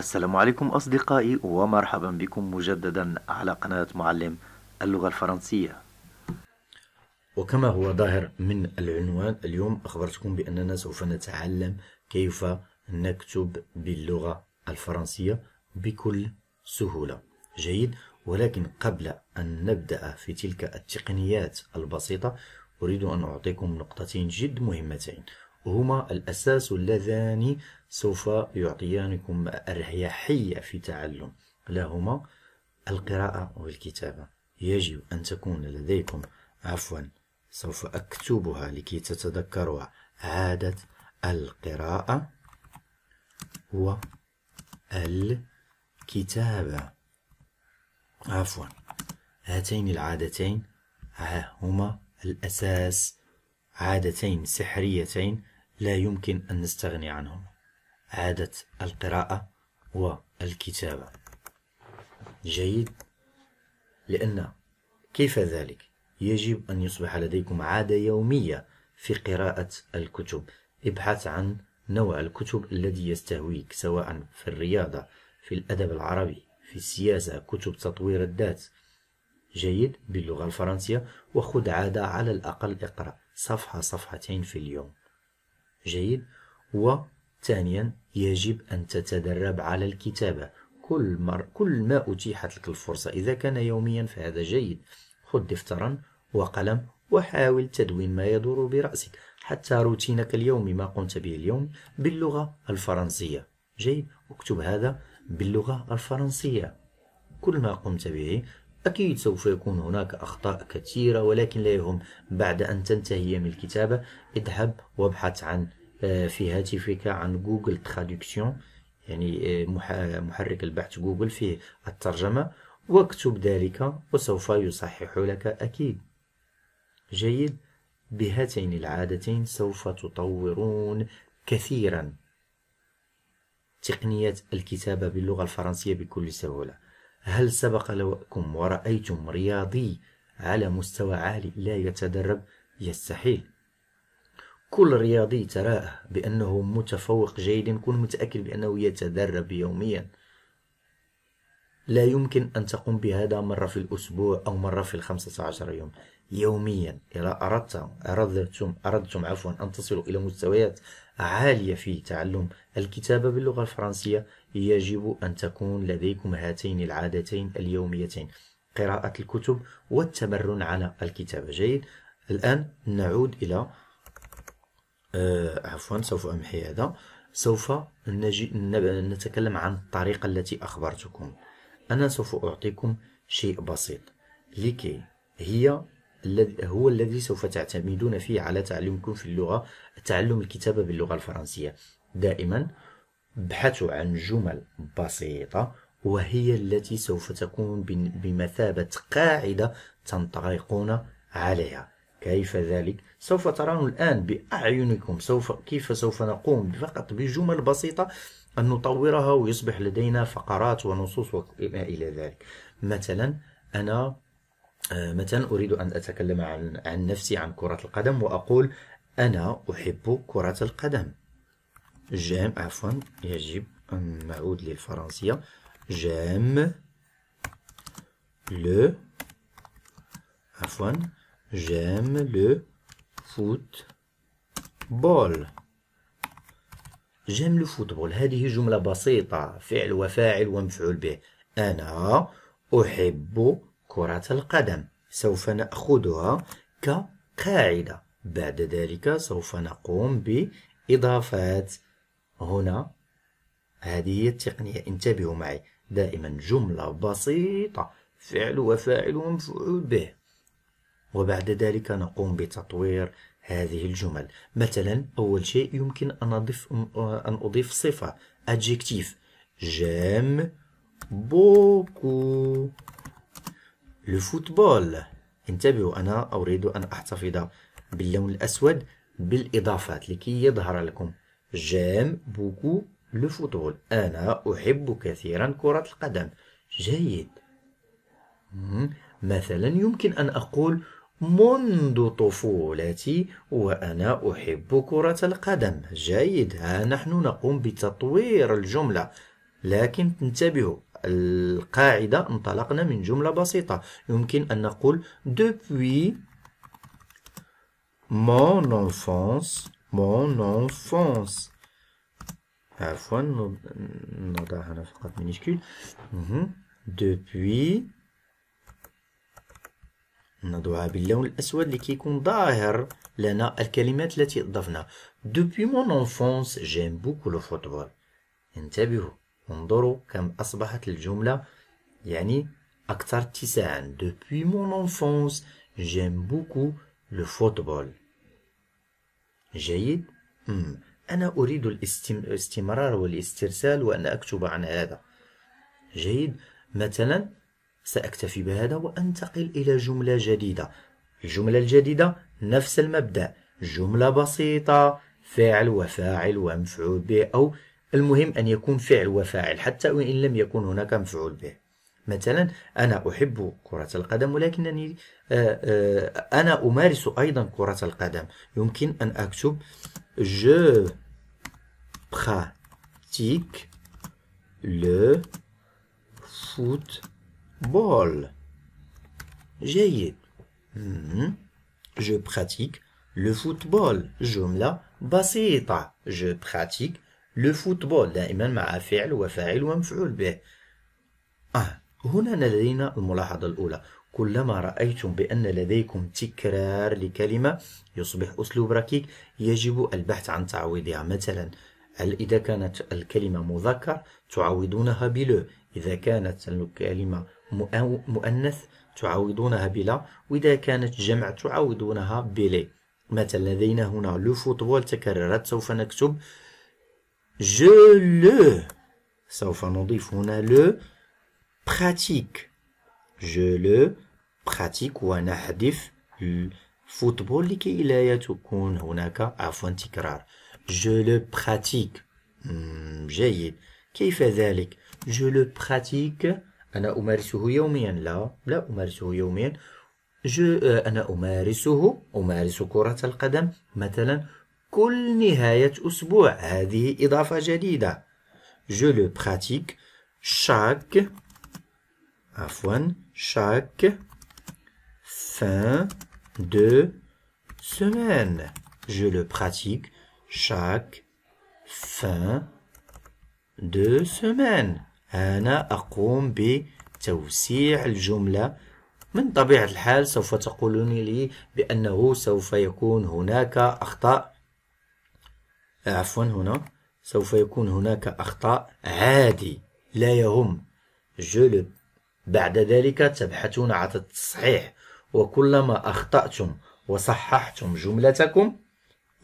السلام عليكم أصدقائي ومرحبا بكم مجددا على قناة معلم اللغة الفرنسية. وكما هو ظاهر من العنوان اليوم أخبرتكم بأننا سوف نتعلم كيف نكتب باللغة الفرنسية بكل سهولة. جيد. ولكن قبل أن نبدأ في تلك التقنيات البسيطة أريد أن أعطيكم نقطتين جد مهمتين. هما الأساس اللذان سوف يعطيانكم أريحية في تعلم. لهما القراءة والكتابة. يجب أن تكون لديكم عفوا سوف أكتبها لكي تتذكروها عادة القراءة والكتابة عفوا. هاتين العادتين. هما الأساس. عادتين سحريتين. لا يمكن أن نستغني عنهما عادة القراءة والكتابة جيد. لأن كيف ذلك؟ يجب أن يصبح لديكم عادة يومية في قراءة الكتب. ابحث عن نوع الكتب الذي يستهويك سواء في الرياضة في الأدب العربي في السياسة كتب تطوير الذات. جيد. باللغة الفرنسية وخذ عادة على الأقل اقرأ صفحة صفحتين في اليوم. جيد. وثانيا يجب أن تتدرب على الكتابة. كل, مر... كل ما أتيحت لك الفرصة. إذا كان يوميا فهذا جيد. خذ دفترا وقلم وحاول تدوين ما يدور برأسك. حتى روتينك اليومي ما قمت به اليوم باللغة الفرنسية. جيد. اكتب هذا باللغة الفرنسية. كل ما قمت به أكيد سوف يكون هناك أخطاء كثيرة ولكن لا يهم بعد أن تنتهي من الكتابة اذهب وابحث عن آه، في هاتفك عن Google Traduction. يعني آه، محرك البحث جوجل فيه الترجمة. واكتب ذلك وسوف يصحح لك أكيد. جيد. بهاتين العادتين سوف تطورون كثيرا. تقنية الكتابة باللغة الفرنسية بكل سهولة. هل سبق لكم ورأيتم رياضي على مستوى عالي لا يتدرب؟ يستحيل كل رياضي تراه بأنه متفوق جيدا كن متأكد بأنه يتدرب يوميا. لا يمكن أن تقوم بهذا مرة في الأسبوع أو مرة في الخمسة عشر يوم. يوميا. إذا أردت أردتم, أردتم عفوا أن تصلوا إلى مستويات عالية في تعلم الكتابة باللغة الفرنسية يجب أن تكون لديكم هاتين العادتين اليوميتين قراءة الكتب والتمرن على الكتابة جيد. الآن نعود إلى آه عفوا سوف أمحي هذا. سوف نجي نتكلم عن الطريقة التي أخبرتكم. أنا سوف أعطيكم شيء بسيط. لكي هي هو الذي سوف تعتمدون فيه على تعلمكم في اللغة تعلم الكتابة باللغة الفرنسية. دائما ابحثوا عن جمل بسيطة وهي التي سوف تكون بمثابة قاعدة تنطلقون عليها. كيف ذلك؟ سوف ترون الآن بأعينكم. سوف كيف سوف نقوم فقط بجمل بسيطة أن نطورها ويصبح لدينا فقرات ونصوص وما إلى ذلك؟ مثلا أنا آه، مثلا أريد أن أتكلم عن, عن نفسي عن كرة القدم وأقول أنا أحب كرة القدم. جام عفوا يجب أن نعود للفرنسية. جام لو عفوا جام لو فوت بول. جام لو فوتبول هذه جملة بسيطة فعل وفاعل ومفعول به. أنا أحب كرة القدم. سوف نأخذها كقاعدة. بعد ذلك سوف نقوم بإضافات. هنا هذه هي التقنية انتبهوا معي. دائما جملة بسيطة فعل وفاعل ومفعول به. وبعد ذلك نقوم بتطوير هذه الجمل. مثلا أول شيء يمكن أن أضيف, أن أضيف صفة. J'aime beaucoup le football انتبهوا أنا أريد أن أحتفظ باللون الأسود بالإضافات لكي يظهر لكم j'aime beaucoup le football أنا أحب كثيرا كرة القدم. جيد. مثلا يمكن أن أقول منذ طفولتي وأنا أحب كرة القدم. جيد. ها نحن نقوم بتطوير الجملة. لكن انتبهوا القاعدة انطلقنا من جملة بسيطة. يمكن أن نقول depuis mon enfance mon enfance. عفوا نضع هنا فقط مينيسكول depuis نضعها باللون الأسود لكي يكون ظاهر لنا الكلمات التي أضفنا depuis mon enfance j'aime beaucoup le football. انتبهوا انظروا كم أصبحت الجملة يعني أكثر اتساعا depuis mon enfance j'aime beaucoup le football. جيد؟ مم. أنا أريد الاستمرار والاسترسال وأن أكتب عن هذا. جيد. مثلا سأكتفي بهذا وأنتقل إلى جملة جديدة. الجملة الجديدة نفس المبدأ. جملة بسيطة. فعل وفاعل ومفعول به أو المهم أن يكون فعل وفاعل حتى وإن لم يكن هناك مفعول به. مثلا أنا أحب كرة القدم ولكنني آه، آه، أنا أمارس أيضا كرة القدم. يمكن أن أكتب Je pratique le football جيد. Je pratique le football. جملة بسيطة. Je pratique لو فوتبول دائما مع فعل وفاعل ومفعول به. آه. هنا لدينا الملاحظة الأولى. كلما رأيتم بأن لديكم تكرار لكلمة يصبح أسلوب ركيك يجب البحث عن تعويضها. مثلا هل إذا كانت الكلمة مذكر تعوضونها بلو إذا كانت الكلمة مؤنث تعوضونها بلا. وإذا كانت جمع تعوضونها بلي مثلا لدينا هنا لو فوتبول تكررت سوف نكتب Je le. سوف نضيف هنا le pratique. Je le pratique ونحذف الفوتبول لكي لا تكون هناك عفوا تكرار. Je le pratique. جيد. كيف ذلك؟ Je le pratique. أنا أمارسه يوميا. لا لا أمارسه يوميا. Je أنا أمارسه أمارس كرة القدم. مثلا كل نهاية أسبوع. هذه إضافة جديدة. Je le pratique. Chaque عفوا. chaque fin de semaine. Je le pratique. chaque fin de semaine. أنا أقوم بتوسيع الجملة. من طبيعة الحال سوف تقولون لي بأنه سوف يكون هناك أخطاء. عفوا هنا. سوف يكون هناك أخطاء عادي. لا يهم. جو بعد ذلك تبحثون عن التصحيح وكلما أخطأتم وصححتم جملتكم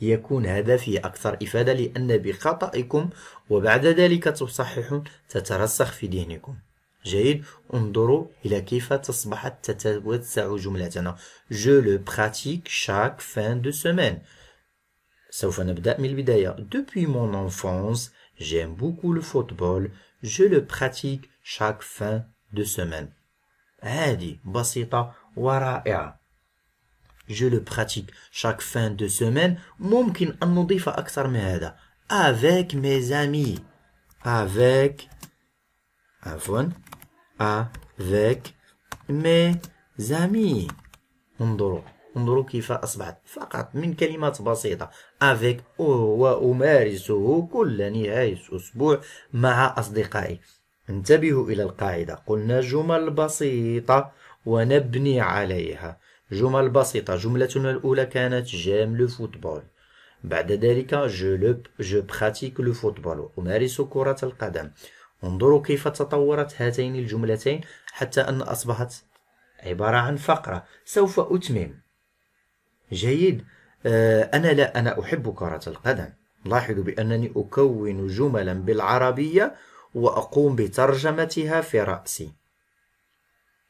يكون هدفي أكثر إفادة لأن بخطئكم وبعد ذلك تصححون تترسخ في ذهنكم. جيد انظروا إلى كيف تصبحت تتوسع جملتنا. Je le pratique chaque fin de semaine. سوف نبدأ من البداية. Depuis mon enfance, j'aime beaucoup le football. Je le pratique chaque fin de semaine. هذه بسيطة ورائعة. Je le pratique chaque fin de semaine. ممكن أن نضيف أكثر من هذا. Avec mes amis. Avec عفوا avec mes amis. انظروا انظروا كيف أصبحت فقط من كلمات بسيطة avec وأمارسه كل نهاية أسبوع مع أصدقائي انتبهوا إلى القاعدة. قلنا جمل بسيطة ونبني عليها. جمل بسيطة. جملتنا الأولى كانت جيم لو فوتبول. بعد ذلك je le je pratique le football أمارس كرة القدم. انظروا كيف تطورت هاتين الجملتين حتى أن أصبحت عبارة عن فقرة. سوف أتمم. جيد. آه، أنا لا أنا أحب كرة القدم. لاحظوا بأنني أكون جملا بالعربية وأقوم بترجمتها في رأسي.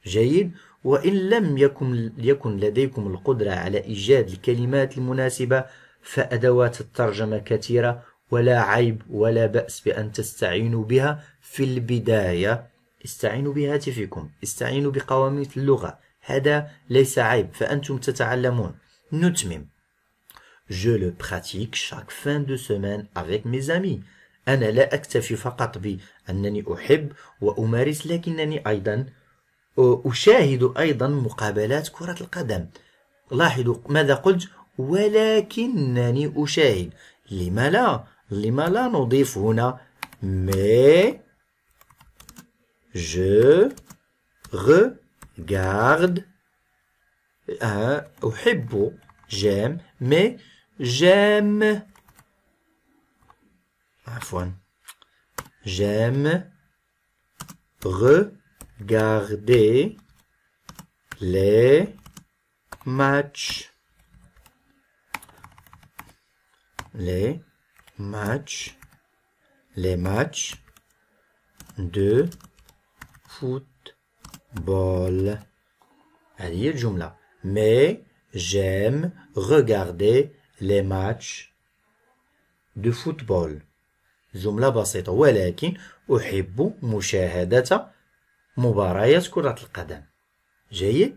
جيد. وإن لم يكن, يكن لديكم القدرة على إيجاد الكلمات المناسبة فأدوات الترجمة كثيرة ولا عيب ولا بأس بأن تستعينوا بها في البداية. استعينوا بهاتفكم استعينوا بقواميس اللغة. هذا ليس عيب فأنتم تتعلمون. نتمم. Je le pratique chaque fin de semaine avec mes amis. أنا لا أكتفي فقط بأنني أحب وأمارس لكنني أيضا أشاهد أيضا مقابلات كرة القدم. لاحظوا ماذا قلت؟ ولكنني أشاهد. لما لا؟ لما لا نضيف هنا مي je regarde أحب j'aime mais j'aime عفوا j'aime regarder les matchs les matchs les matchs de football هذه هي الجملة mais j'aime regarder les matchs de football جملة بسيطة. ولكن أحب مشاهدة مباريات كرة القدم. جيد؟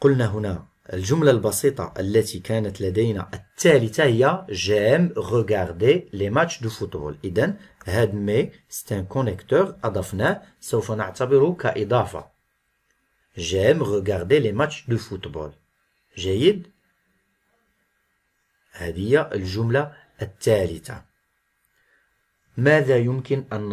قلنا هنا الجملة البسيطة التي كانت لدينا الثالثة هي j'aime regarder les matchs de football إذن هاد mais c'est un connecteur أضفناه. سوف نعتبره كإضافة. J'aime regarder les matchs de football جيد؟ هذه هي الجملة الثالثة. ماذا يمكن أن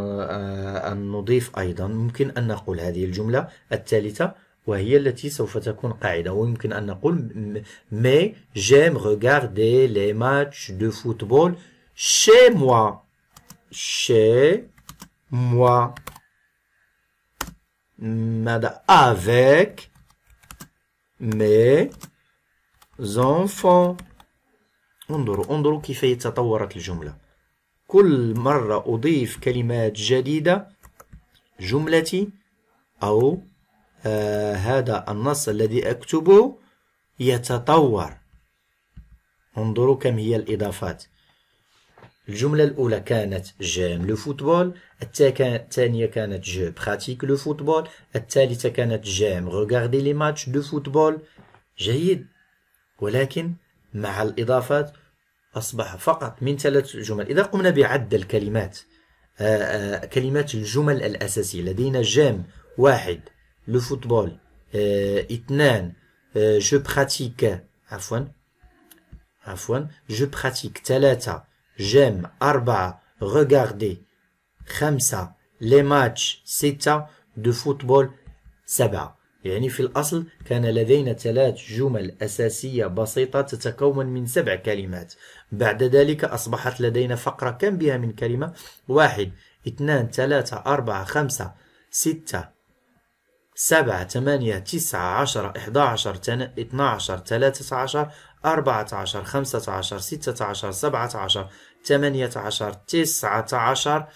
أن نضيف أيضا؟ ممكن أن نقول هذه الجملة الثالثة وهي التي سوف تكون قاعدة. ويمكن أن نقول mais j'aime regarder les matchs de football chez moi. Chez moi. ماذا avec mes enfants. انظروا انظروا كيف تطورت الجملة. كل مرة أضيف كلمات جديدة جملتي أو آه هذا النص الذي أكتبه يتطور. انظروا كم هي الإضافات. الجملة الأولى كانت j'aime le football الثانية كانت je pratique le football الثالثة كانت j'aime. regarder les matchs de football جيد. ولكن مع الإضافات أصبح فقط من ثلاث جمل. إذا قمنا بعد الكلمات آه، آه، كلمات الجمل الأساسية لدينا j'aime واحد le football آه، اثنان je pratique عفوا عفوا je pratique ثلاثة j'aime أربعة regarder خمسة les matchs ستة de football سبعة. يعني في الأصل كان لدينا ثلاث جمل أساسية بسيطة تتكون من سبع كلمات. بعد ذلك أصبحت لدينا فقرة كم بها من كلمة؟ واحد اثنان ثلاثة أربعة خمسة ستة سبعة ثمانية تسعة عشر إحدى عشر اثنا عشر ثلاثة عشر أربعة عشر خمسة عشر ستة عشر سبعة عشر ثمانية عشر تسعة عشر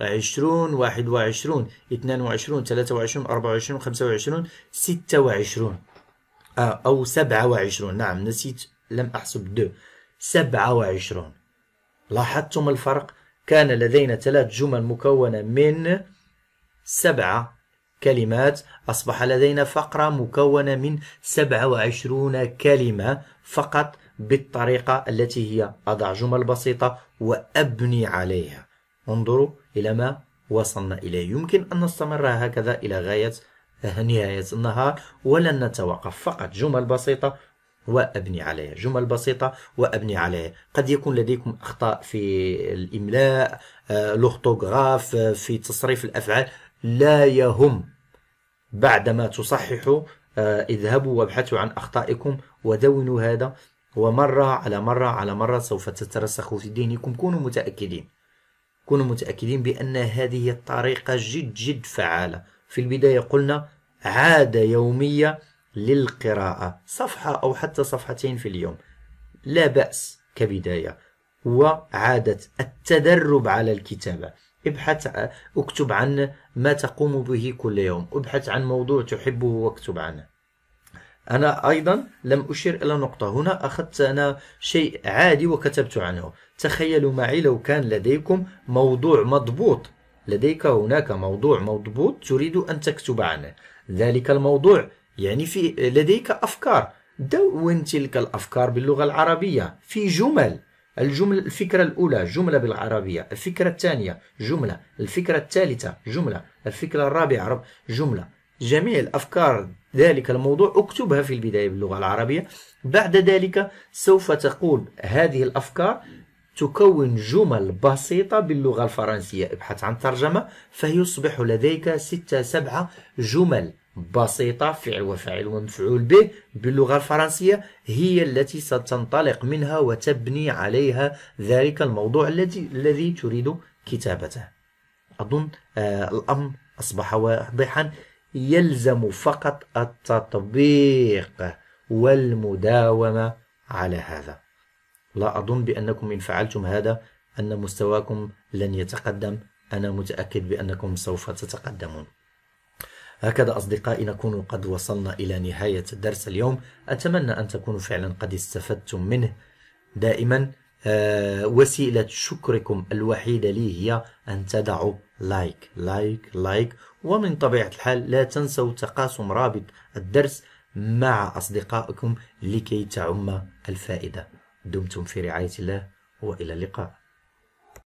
عشرون واحد وعشرون اثنان وعشرون ثلاثة وعشرون أربعة وعشرون خمسة وعشرون ستة وعشرون. آه أو سبعة وعشرون. نعم نسيت لم أحسب. دو. سبعة وعشرون. لاحظتم الفرق؟ كان لدينا ثلاث جمل مكونة من سبعة كلمات. أصبح لدينا فقرة مكونة من سبعة وعشرون كلمة فقط بالطريقة التي هي. أضع جمل بسيطة وأبني عليها. انظروا. إلى ما وصلنا إليه. يمكن أن نستمر هكذا إلى غاية نهاية النهار ولن نتوقف. فقط جمل بسيطة وأبني عليها. جمل بسيطة وأبني عليها. قد يكون لديكم أخطاء في الإملاء لوغتوغراف آه، في تصريف الأفعال. لا يهم. بعدما تصححوا آه، اذهبوا وابحثوا عن أخطائكم ودونوا هذا. ومرة على مرة على مرة سوف تترسخ في ذهنكم كونوا متأكدين. كونوا متأكدين بأن هذه الطريقة جد جد فعالة. في البداية قلنا عادة يومية للقراءة صفحة أو حتى صفحتين في اليوم. لا بأس كبداية. وعادة التدرب على الكتابة. ابحث اكتب عن ما تقوم به كل يوم. ابحث عن موضوع تحبه واكتب عنه. أنا أيضا لم أشير إلى نقطة. هنا أخذت أنا شيء عادي وكتبت عنه. تخيلوا معي لو كان لديكم موضوع مضبوط. لديك هناك موضوع مضبوط تريد أن تكتب عنه. ذلك الموضوع يعني في لديك أفكار. دون تلك الأفكار باللغة العربية. في جمل. الجملة الفكرة الأولى جملة بالعربية. الفكرة الثانية جملة. الفكرة الثالثة جملة. الفكرة الرابعة جملة. جميع الأفكار ذلك الموضوع اكتبها في البداية باللغة العربية. بعد ذلك سوف تقول هذه الأفكار تكون جمل بسيطة باللغة الفرنسية. ابحث عن ترجمة. فيصبح لديك ستة سبعة جمل بسيطة فعل وفاعل ومفعول به باللغة الفرنسية هي التي ستنطلق منها وتبني عليها ذلك الموضوع الذي الذي تريد كتابته. أظن آه الأمر أصبح واضحا. يلزم فقط التطبيق والمداومة على هذا. لا أظن بأنكم إن فعلتم هذا أن مستواكم لن يتقدم. أنا متأكد بأنكم سوف تتقدمون. هكذا أصدقائي نكون قد وصلنا إلى نهاية درس اليوم. أتمنى أن تكونوا فعلا قد استفدتم منه. دائما وسيلة شكركم الوحيدة لي هي أن تدعوا like like like ومن طبيعة الحال لا تنسوا تقاسم رابط الدرس مع أصدقائكم لكي تعم الفائدة. دمتم في رعاية الله وإلى اللقاء.